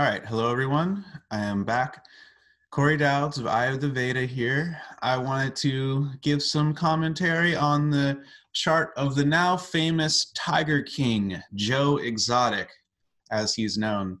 All right, hello everyone. I am back. Corey Dowds of Eye of the Veda here. I wanted to give some commentary on the chart of the now famous Tiger King, Joe Exotic, as he's known.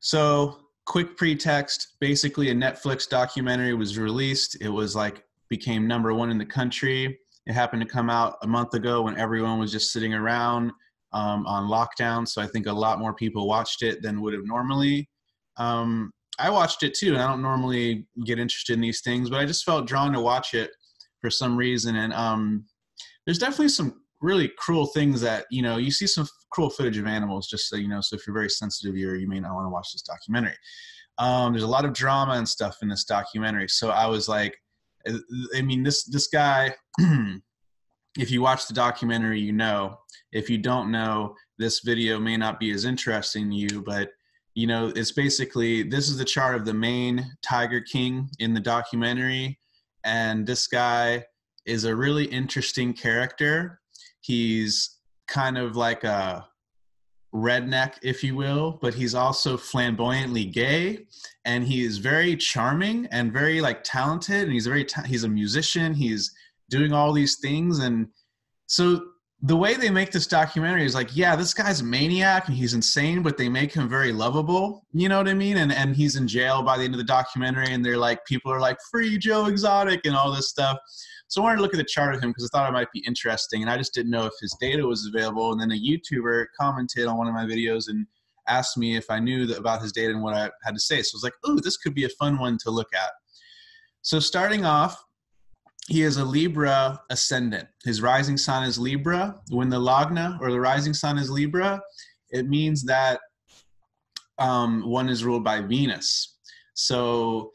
So, quick pretext basically, a Netflix documentary was released. It was like became number one in the country. It happened to come out a month ago when everyone was just sitting around um, on lockdown. So I think a lot more people watched it than would have normally. Um, I watched it too, and I don't normally get interested in these things, but I just felt drawn to watch it for some reason. And um, there's definitely some really cruel things that you know you see some cruel footage of animals just so you know so if you're very sensitive here you may not want to watch this documentary um, there's a lot of drama and stuff in this documentary so i was like i mean this this guy if you watch the documentary you know if you don't know, this video may not be as interesting to you, but you know, it's basically this is the chart of the main Tiger King in the documentary, and this guy is a really interesting character. He's kind of like a redneck, if you will, but he's also flamboyantly gay, and he is very charming and very like talented, and he's very ta- he's a musician. He's doing all these things, and so the way they make this documentary is like, yeah, this guy's a maniac and he's insane, but they make him very lovable. You know what I mean? And and he's in jail by the end of the documentary, and they're like, people are like, free Joe Exotic and all this stuff. So I wanted to look at the chart of him because I thought it might be interesting, and I just didn't know if his data was available. And then a YouTuber commented on one of my videos and asked me if I knew about his data and what I had to say. So I was like, oh, this could be a fun one to look at. So starting off, he is a Libra ascendant. His rising sign is Libra. When the Lagna or the rising sign is Libra, it means that um, one is ruled by Venus. So,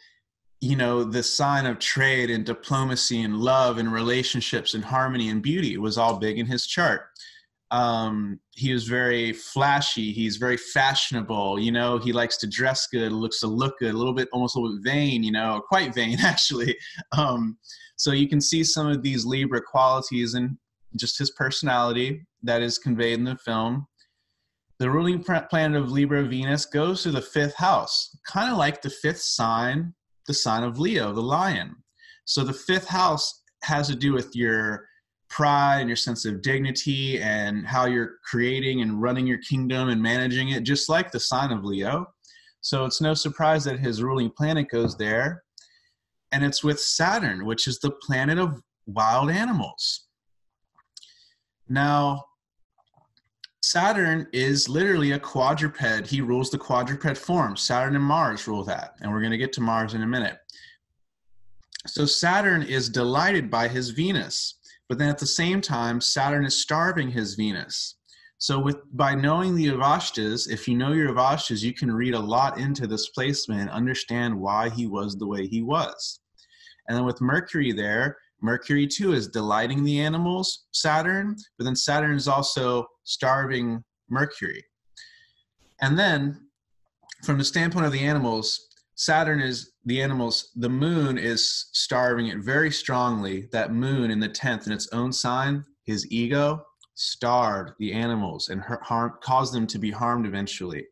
you know, the sign of trade and diplomacy and love and relationships and harmony and beauty was all big in his chart. Um, he was very flashy. He's very fashionable. You know, he likes to dress good, looks to look good, a little bit, almost a little bit vain. You know, quite vain actually. Um, so you can see some of these Libra qualities in just his personality that is conveyed in the film. The ruling planet of Libra Venus goes to the fifth house, kind of like the fifth sign, the sign of Leo, the lion. So the fifth house has to do with your pride and your sense of dignity and how you're creating and running your kingdom and managing it, just like the sign of Leo. So it's no surprise that his ruling planet goes there and it's with Saturn, which is the planet of wild animals. Now, Saturn is literally a quadruped. He rules the quadruped form. Saturn and Mars rule that. And we're going to get to Mars in a minute. So Saturn is delighted by his Venus, but then at the same time, Saturn is starving his Venus. So with by knowing the Avasthas, if you know your Avasthas, you can read a lot into this placement and understand why he was the way he was. And then with Mercury there, Mercury too is delighting the animals, Saturn, but then Saturn is also starving Mercury. And then from the standpoint of the animals, Saturn is the animals, the moon is starving it very strongly. That moon in the 10th in its own sign, his ego, starved the animals and harm, caused them to be harmed eventually.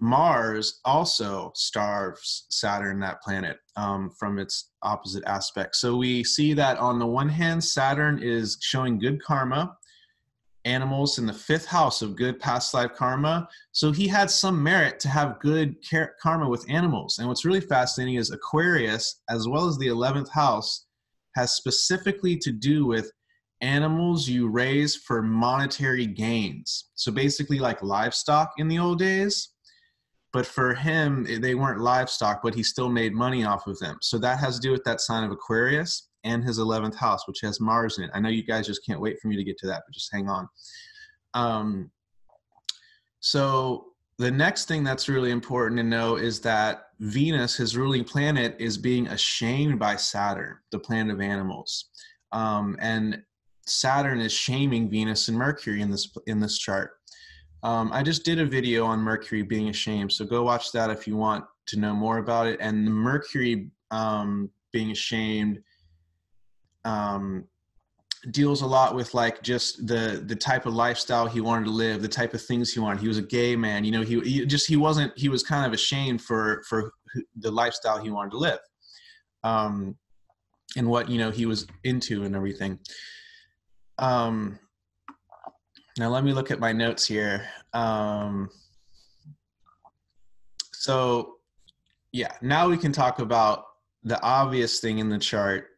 Mars also starves Saturn, that planet, um, from its opposite aspect. So we see that on the one hand, Saturn is showing good karma, animals in the fifth house of good past life karma. So he had some merit to have good karma with animals. And what's really fascinating is Aquarius, as well as the 11th house, has specifically to do with animals you raise for monetary gains. So basically, like livestock in the old days but for him they weren't livestock but he still made money off of them so that has to do with that sign of aquarius and his 11th house which has mars in it. I know you guys just can't wait for me to get to that but just hang on. Um, so the next thing that's really important to know is that venus his ruling planet is being ashamed by saturn the planet of animals. Um, and saturn is shaming venus and mercury in this in this chart. Um, I just did a video on Mercury being ashamed, so go watch that if you want to know more about it. And Mercury um, being ashamed, um, deals a lot with like just the the type of lifestyle he wanted to live the type of things he wanted. He was a gay man you know he, he just he wasn't he was kind of ashamed for for the lifestyle he wanted to live um and what you know he was into and everything. Um now let me look at my notes here. Um so yeah now we can talk about the obvious thing in the chart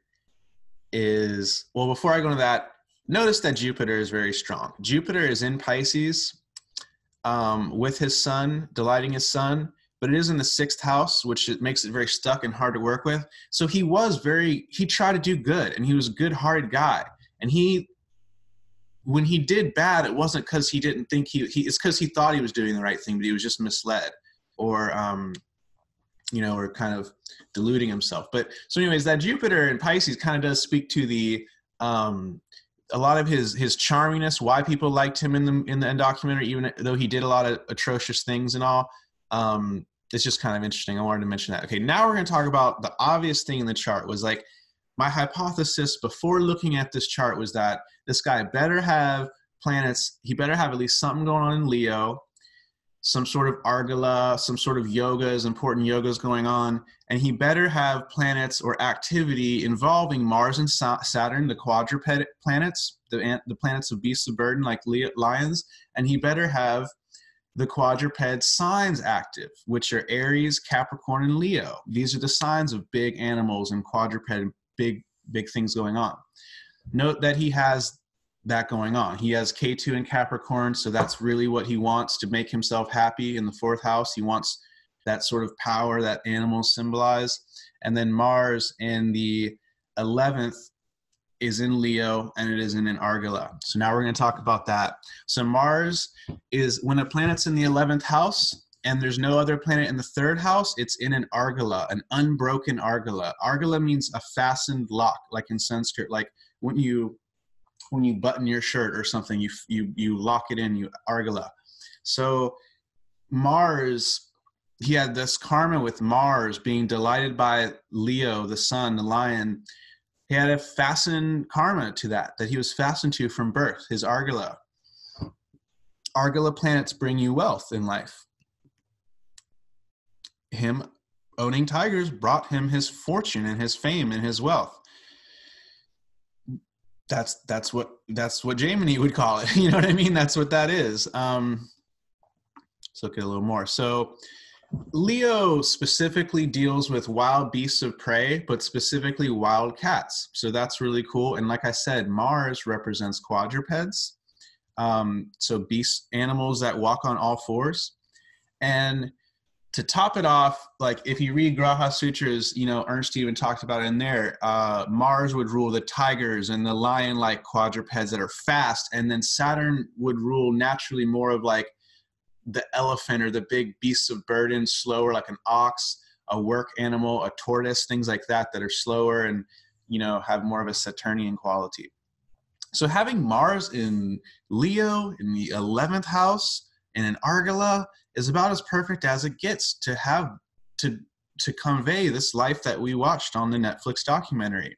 is well before i go into that notice that jupiter is very strong. Jupiter is in pisces um, with his sun delighting his sun but it is in the sixth house which it makes it very stuck and hard to work with. So he was very he tried to do good and he was a good hearted guy. And he when he did bad it wasn't because he didn't think he, he it's because he thought he was doing the right thing but he was just misled or um, you know, or kind of deluding himself. But so, anyways, that Jupiter in Pisces kind of does speak to the um, a lot of his his charmingness, why people liked him in the in the end documentary, even though he did a lot of atrocious things and all. Um, it's just kind of interesting. I wanted to mention that. Okay, now we're going to talk about the obvious thing in the chart was like my hypothesis before looking at this chart was that this guy better have planets. He better have at least something going on in Leo some sort of argala, some sort of yogas, important yogas going on, and he better have planets or activity involving Mars and Saturn, the quadruped planets, the, the planets of beasts of burden like lions, and he better have the quadruped signs active, which are Aries, Capricorn, and Leo. These are the signs of big animals and quadruped, big, big things going on. Note that he has that going on. He has Ketu in Capricorn, so that's really what he wants to make himself happy in the fourth house. He wants that sort of power that animals symbolize. And then Mars in the 11th is in Leo and it is in an Argala. So now we're going to talk about that. So Mars is when a planet's in the 11th house and there's no other planet in the third house, it's in an Argala, an unbroken Argala. Argala means a fastened lock, like in Sanskrit, like when you when you button your shirt or something, you you you lock it in, you argala. So Mars, he had this karma with Mars being delighted by Leo, the sun, the lion. He had a fastened karma to that, that he was fastened to from birth, his argala. Argala planets bring you wealth in life. Him owning tigers brought him his fortune and his fame and his wealth that's that's what that's what Jaimini would call it. You know what I mean? That's what that is. Um, let's look at a little more. So Leo specifically deals with wild beasts of prey, but specifically wild cats. So that's really cool. And like I said, Mars represents quadrupeds. Um, so beasts, animals that walk on all fours. And to top it off, like if you read Graha Sutras, you know, Ernst even talked about in there, uh, Mars would rule the tigers and the lion like quadrupeds that are fast. And then Saturn would rule naturally more of like the elephant or the big beasts of burden, slower, like an ox, a work animal, a tortoise, things like that, that are slower and, you know, have more of a Saturnian quality. So having Mars in Leo in the 11th house and in Argala, is about as perfect as it gets to have to to convey this life that we watched on the Netflix documentary.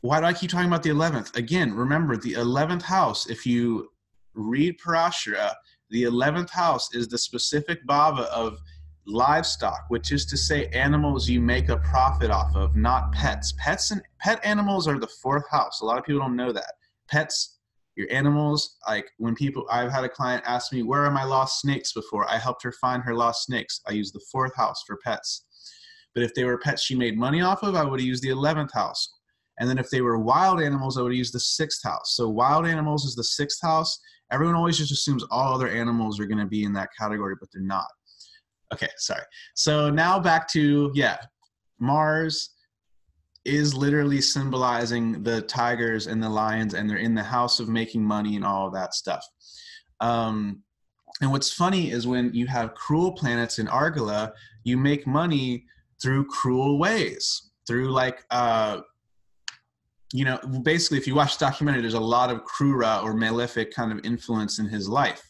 Why do I keep talking about the 11th? Again, remember the 11th house, if you read Parashara, the 11th house is the specific bhava of livestock, which is to say animals you make a profit off of, not pets. Pets and pet animals are the fourth house. A lot of people don't know that. Pets your animals. Like when people i've had a client ask me where are my lost snakes? before. I helped her find her lost snakes. I used the fourth house for pets. But if they were pets she made money off of i would have used the 11th house. And then if they were wild animals i would use the sixth house. So wild animals is the sixth house. Everyone always just assumes all other animals are going to be in that category but they're not. Okay sorry. So now back to yeah mars is literally symbolizing the tigers and the lions, and they're in the house of making money and all that stuff. Um, and what's funny is when you have cruel planets in Argala, you make money through cruel ways, through like, uh, you know, basically, if you watch the documentary, there's a lot of Krura or malefic kind of influence in his life.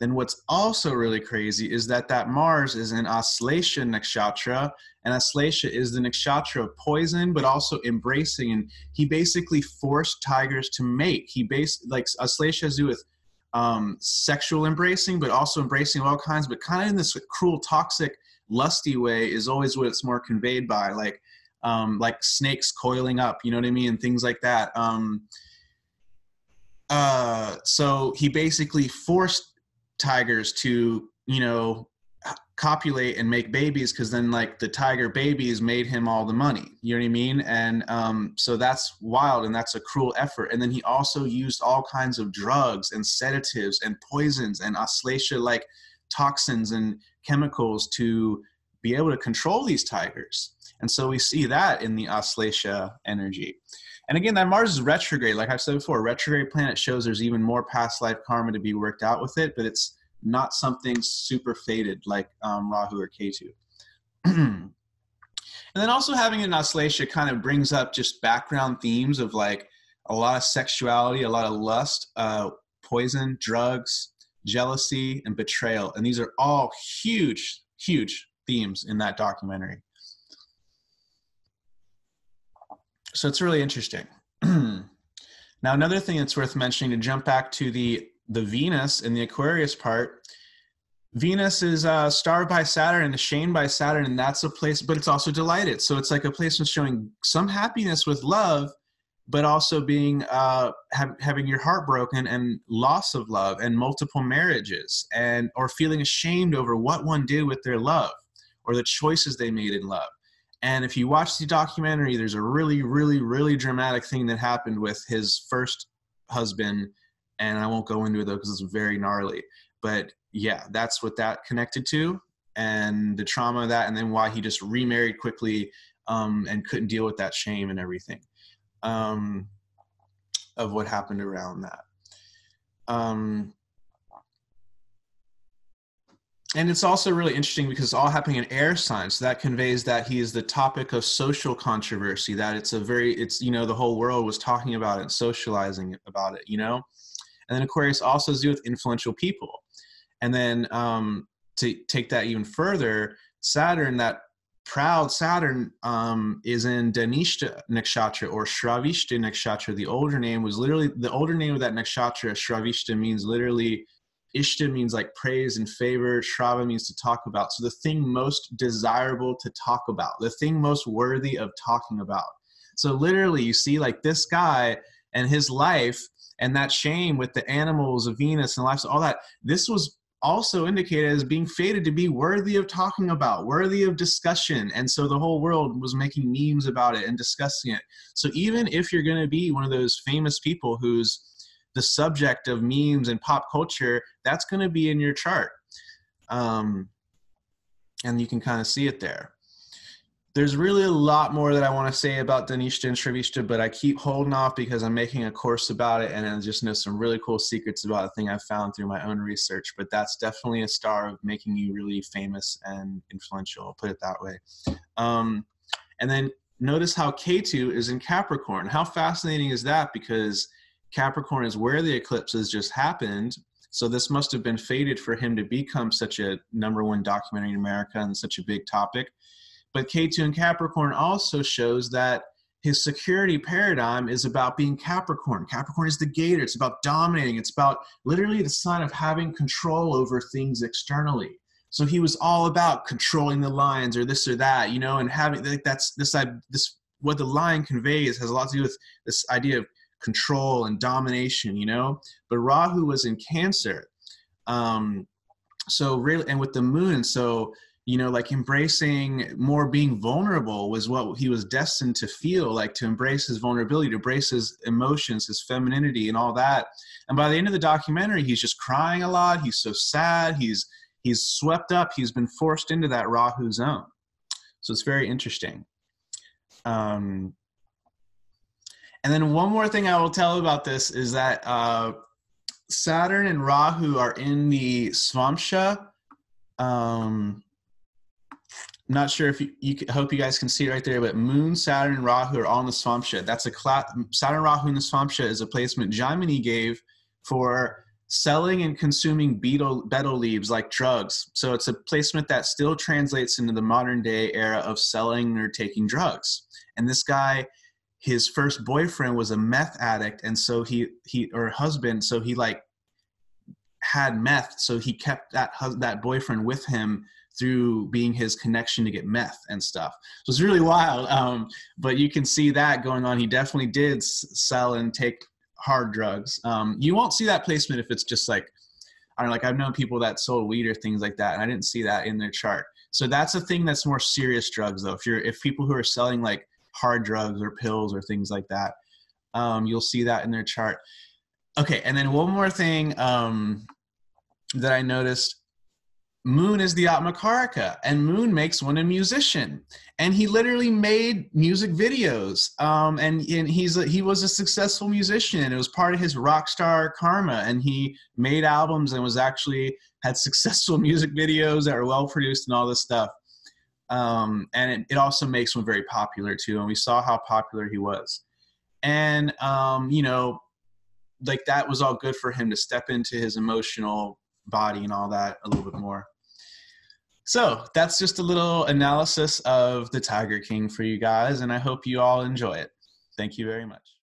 Then what's also really crazy is that that Mars is in Aslesha Nakshatra, and Aslesha is the nakshatra of poison, but also embracing. And he basically forced tigers to mate. He based like Aslesha has to do with um, sexual embracing, but also embracing of all kinds, but kind of in this cruel, toxic, lusty way is always what it's more conveyed by, like um, like snakes coiling up, you know what I mean, and things like that. Um, uh, so he basically forced tigers to, you know, copulate and make babies because then like the tiger babies made him all the money you know what i mean? And um, so that's wild and that's a cruel effort. And then he also used all kinds of drugs and sedatives and poisons and aslesha like toxins and chemicals to be able to control these tigers and so we see that in the aslesha energy and again that mars is retrograde like i've said before retrograde planet shows there's even more past life karma to be worked out with it but it's not something super faded like um, Rahu or Ketu. and then also having an Aslesha kind of brings up just background themes of like a lot of sexuality, a lot of lust, uh, poison, drugs, jealousy, and betrayal. And these are all huge, huge themes in that documentary. So it's really interesting. now, another thing that's worth mentioning to jump back to the the Venus in the Aquarius part, Venus is uh, starred by Saturn and shamed by Saturn, and that's a place, but it's also delighted. So it's like a place of showing some happiness with love, but also being uh, having your heart broken and loss of love and multiple marriages, and or feeling ashamed over what one did with their love or the choices they made in love. And if you watch the documentary, there's a really, really, really dramatic thing that happened with his first husband and I won't go into it though because it's very gnarly. But yeah, that's what that connected to, and the trauma of that, and then why he just remarried quickly um, and couldn't deal with that shame and everything um, of what happened around that. Um, and it's also really interesting because it's all happening in air signs so that conveys that he is the topic of social controversy that it's a very it's you know the whole world was talking about it socializing about it you know and then Aquarius also to do with influential people. And then um, to take that even further, Saturn, that proud Saturn, um, is in Dhanishta Nakshatra or Shravishta Nakshatra. The older name was literally, the older name of that Nakshatra, Shravishta, means literally, Ishta means like praise and favor, Shrava means to talk about. So the thing most desirable to talk about, the thing most worthy of talking about. So literally, you see, like this guy and his life and that shame with the animals of Venus and life, all that. This was also indicated as being fated to be worthy of talking about, worthy of discussion. And so the whole world was making memes about it and discussing it. So even if you're going to be one of those famous people who's the subject of memes and pop culture, that's going to be in your chart. Um, and you can kind of see it there there's really a lot more that I want to say about Dhanishta and Shravishta, but I keep holding off because I'm making a course about it and I just know some really cool secrets about a thing I've found through my own research. But that's definitely a star of making you really famous and influential, I'll put it that way. Um, and then notice how Ketu is in Capricorn. How fascinating is that? Because Capricorn is where the eclipse has just happened. So this must have been fated for him to become such a number one documentary in America and such a big topic. But Ketu in Capricorn also shows that his security paradigm is about being Capricorn. Capricorn is the gator. It's about dominating. It's about literally the sign of having control over things externally. So he was all about controlling the lions or this or that, you know, and having like that's this this what the lion conveys has a lot to do with this idea of control and domination, you know. But Rahu was in Cancer, um, so really, and with the moon, so you know like embracing more being vulnerable was what he was destined to feel like to embrace his vulnerability to embrace his emotions his femininity and all that. And by the end of the documentary he's just crying a lot. He's so sad. He's he's swept up. He's been forced into that rahu zone. So it's very interesting. Um, and then one more thing i will tell about this is that uh, saturn and rahu are in the swamsha um, I'm not sure if you, you hope you guys can see it right there, but Moon, Saturn, and Rahu are all in the Swamsha. That's a. Saturn, Rahu, and the Swamsha is a placement Jaimini gave for selling and consuming betel, betel leaves like drugs. So it's a placement that still translates into the modern day era of selling or taking drugs. And this guy, his first boyfriend was a meth addict, and so he he or husband, so he like had meth, so he kept that that boyfriend with him through being his connection to get meth and stuff. So it's really wild. Um, but you can see that going on. He definitely did sell and take hard drugs. Um, you won't see that placement if it's just like, I don't know, like I've known people that sold weed or things like that, and I didn't see that in their chart. So that's a thing that's more serious drugs though. If you're if people who are selling like hard drugs or pills or things like that, um, you'll see that in their chart. Okay, and then one more thing um, that I noticed Moon is the Atmakaraka, and Moon makes one a musician, and he literally made music videos. Um, and, and he's a, he was a successful musician. And it was part of his rock star karma, and he made albums and was actually had successful music videos that were well produced and all this stuff. Um, and it, it also makes him very popular too. And we saw how popular he was, and um, you know, like that was all good for him to step into his emotional body and all that a little bit more. So that's just a little analysis of the Tiger King for you guys, and I hope you all enjoy it. Thank you very much.